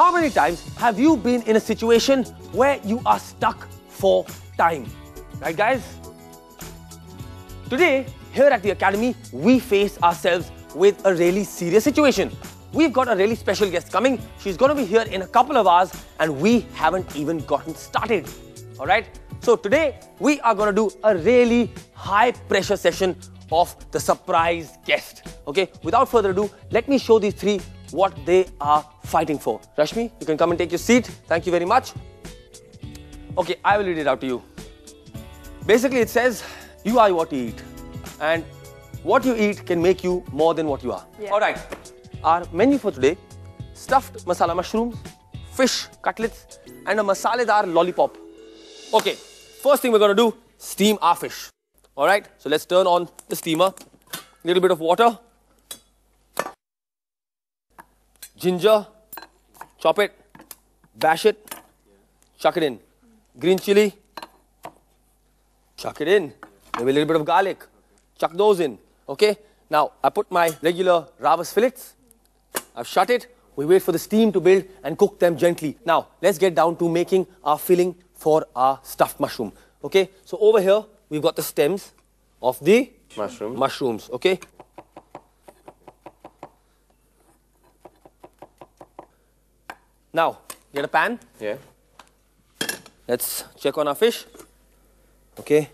How many times have you been in a situation where you are stuck for time? Right, guys? Today, here at the Academy, we face ourselves with a really serious situation. We've got a really special guest coming. She's going to be here in a couple of hours, and we haven't even gotten started. All right? So, today, we are going to do a really high pressure session of the surprise guest. Okay? Without further ado, let me show these three what they are fighting for. Rashmi, you can come and take your seat. Thank you very much. Okay, I will read it out to you. Basically, it says, you are what you eat. And what you eat can make you more than what you are. Yeah. All right. Our menu for today, stuffed masala mushrooms, fish cutlets, and a masaledar lollipop. Okay, first thing we're going to do, steam our fish. All right, so let's turn on the steamer. Little bit of water. Ginger, chop it, bash it, chuck it in. Green chili, chuck it in. Maybe a little bit of garlic, chuck those in. Okay, now I put my regular Ravas fillets. I've shut it. We wait for the steam to build and cook them gently. Now, let's get down to making our filling for our stuffed mushroom. Okay, so over here, we've got the stems of the Mushroom. mushrooms. Okay, now get a pan. Yeah. Let's check on our fish. Okay.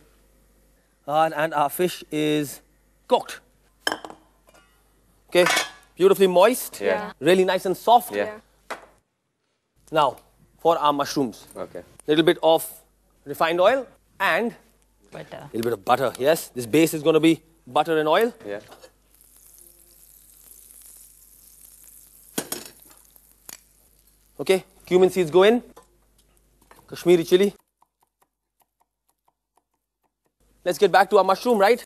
And, and our fish is cooked. Okay. Beautifully moist. Yeah. Really nice and soft. Yeah. Now, for our mushrooms, Okay. little bit of refined oil and Butter. little bit of butter. Yes, this base is going to be butter and oil. Yeah. Okay, cumin seeds go in. Kashmiri chili. Let's get back to our mushroom, right?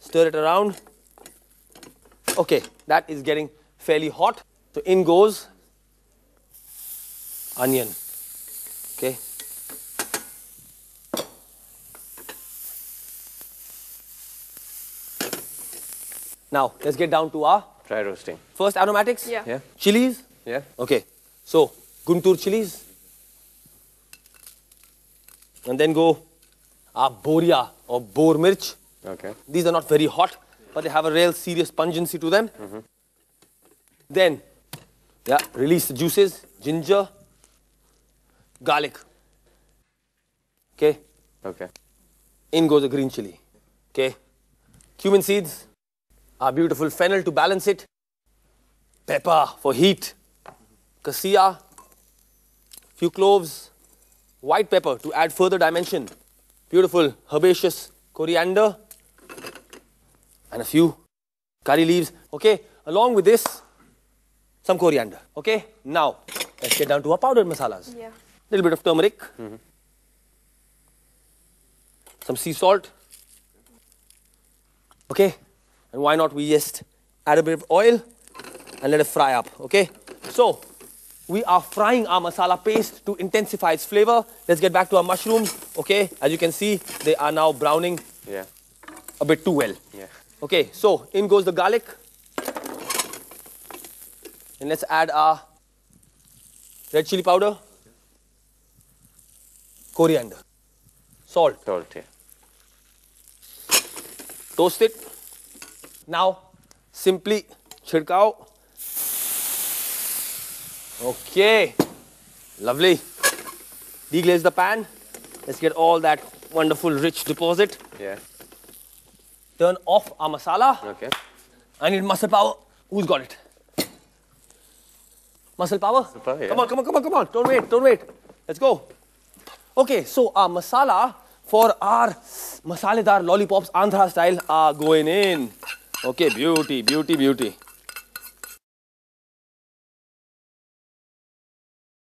Stir it around. Okay, that is getting fairly hot. So in goes onion. Okay. Now, let's get down to our Try roasting. first aromatics. Yeah. Yeah. Chilies. Yeah. Okay, so Guntur chilies. And then go our boria or boar mirch. Okay. These are not very hot, but they have a real serious pungency to them. Mm-hmm. Then, yeah, release the juices, ginger, garlic. Okay, Okay. in goes the green chili. Okay, cumin seeds, our beautiful fennel to balance it, pepper for heat, cassia, few cloves, white pepper to add further dimension, beautiful herbaceous coriander, and a few curry leaves. Okay, along with this, some coriander. Okay, now let's get down to our powdered masalas. Yeah. Little bit of turmeric, mm-hmm. some sea salt. Okay, and why not we just add a bit of oil and let it fry up. Okay, so we are frying our masala paste to intensify its flavor. Let's get back to our mushrooms. Okay, as you can see, they are now browning Yeah. a bit too well. Yeah. Okay, so in goes the garlic. And let's add our red chili powder, coriander, salt, Salt. Yeah. toast it. Now, simply chirkao. Okay, lovely. Deglaze the pan. Let's get all that wonderful rich deposit. Yeah. Turn off our masala. Okay. I need muscle power. Who's got it? Muscle power? power, yeah. Come on, come on, come on, come on. Don't wait, don't wait. Let's go. Okay, so our masala for our masaledar lollipops Andhra style are going in. Okay, beauty, beauty, beauty.